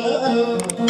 love.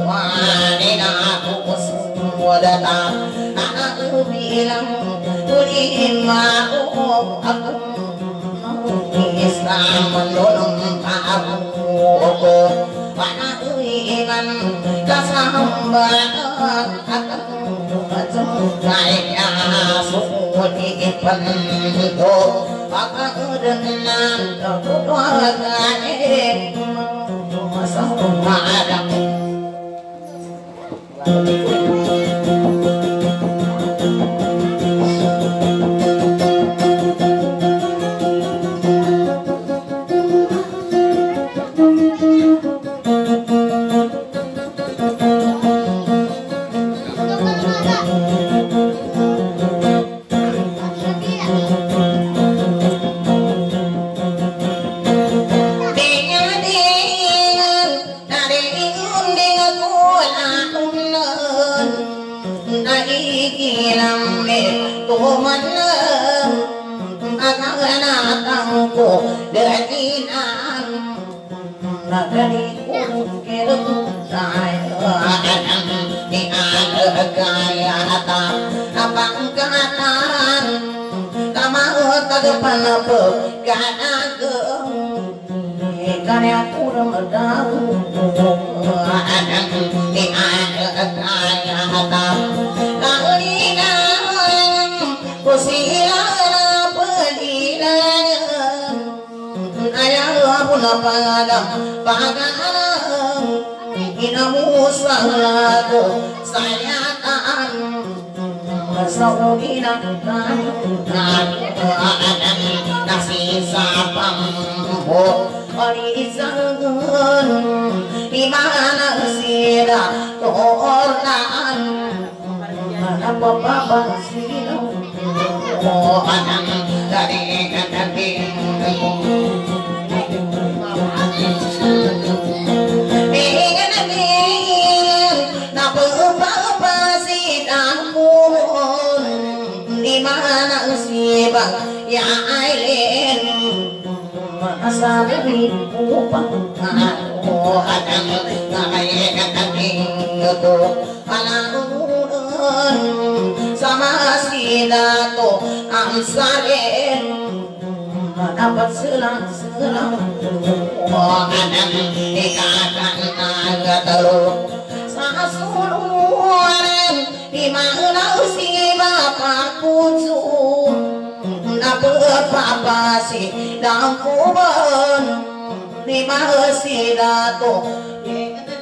ودنا أنا أبي لهم أريهم ما أقوم Islamulum ta'awuku Wa na'ui iman kasambatan Jaya suhudi ibandu Fakadna kudwagaim Masahum ma'adam Thank you. kilamne to manlam anagana tangko dadina nagani kerum saya anam ni agaya ta. Apangkatan kamau tagpalapo kanagung kaya puram dawu anam ni agaya ta. Ayah pun pagadam pagadam inamu salatu saya taan Saudina kan nasi sapam ho Alisangun Imana sira Tornaan Apa katating Ito Palanunan Sama to Ang salin dapat selang-selang Oh anang ikakan nagatalo Sa suluan Imanaw si Bapak Kunso Napapapasi ng kuban Lima sila to Lima sila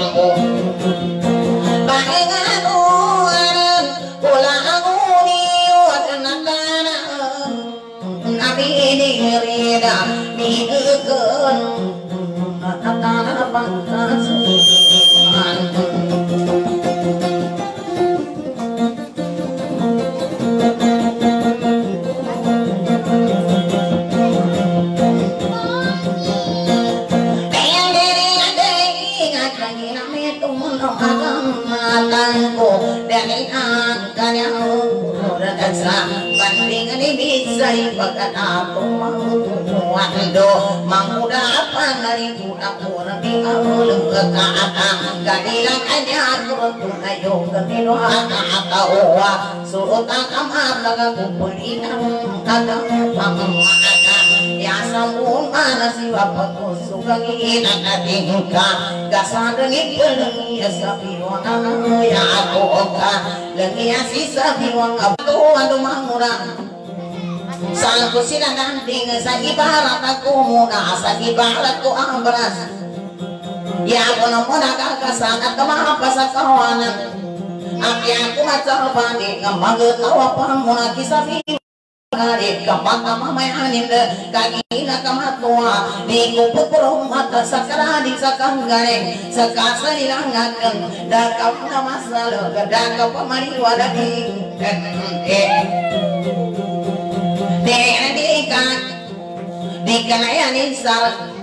Lagi asisa biwang abdo adu mangurang Salahku sila nanting sa ibarat ako muna Sa ibarat ko ang baras Yako na muna kakasan at kamakapas at kawanan At yako na sa panik Ang magtawa pa muna kisabihin Karit kapag namamayanin Kagina kamatwa Di ko pupurong mata sa karanig sa kanggaring Sa kasalilangan Dakap na masalo Dakap pamariwa daging Eh eh dikalayani sal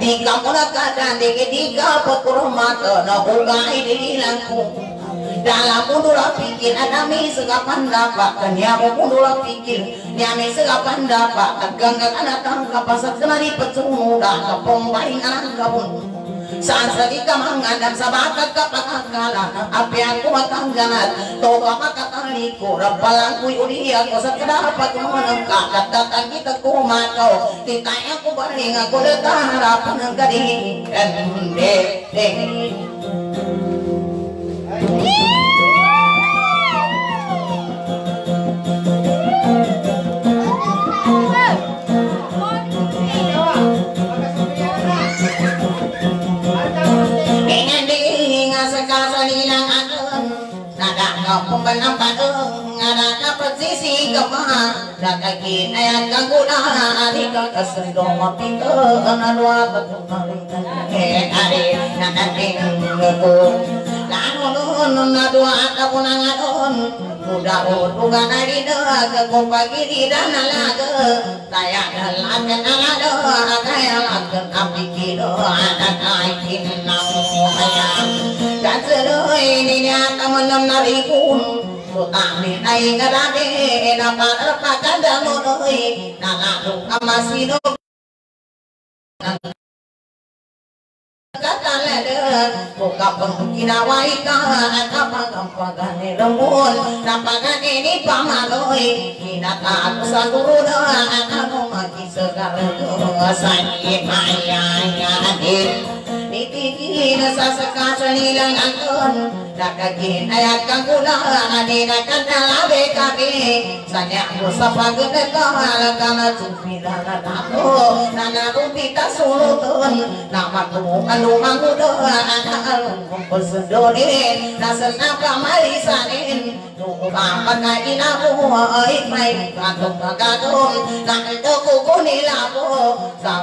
dikakulakatan dikidikapagkurumata nagulgay dinilanku dalam mundurlah pikir anami segapan dapat kan nyamu mundurlah pikir nyami segapan dapat ganggang anak tangkap pasat kenari pecung muda kepombain anak kabun. Saan sa ikamanganan sa batag kapatanggalan Apian ko matanggalan Toga makatani ko Rabalang ko'y uliyan ko Sa kadapat mo ng kakatatan kita kumakaw Titaya ko baling ako Nagkaharapan ng galing Ding ding Nakakin ayat kaguna Alika kesendong mapito Nalwa betul Eh ari Nanating Ngeku Lanu ngadon na doa ka puna ngadon Muda utungan ari doa ke kopagi di dana laga Taya dalam kena lado Kaya laga api kiro Ada kaitin namu ayam Dan sedoy ini nyata menem narikun Sutami ay ngarade Naparapakan damonoy Nangadong kamasino Buka pengkinawa ika Kapagampagane lembun Napagane ni pamaloy Kinata ako sa turuna Ano magi segala Sani mayaya din Nitigil sa sakasa nilang angkon Nakagin ayat ಕಿರೀಟಿನ ಸಸಕಾಚಣಿಲ ನಂದೋನು ರಕಗೆ ನಯಕ ಗುಲಾನೆ ರಕನಾಬೇಕಾರೆ ಸನ್ಯಾಗು ಸಪಗನ ಕಾಲಕನ ಚುಪ್ಪಿದನ ನಾಮೋ ನನ್ನ ರೂಪಿತ ಸುಳುತೋನು ನಮಕು ಅನು ಮಂಗುದೋ ಅನಹರು ಕುಂಪುಸುಡೋನೆ ನಸನ ಕಮರಿ ಸನೇನು ูมาปัญญาอินาโมเอ้ยไม่การตกกระโดงนั่งตะกุกุนิลาโมสัง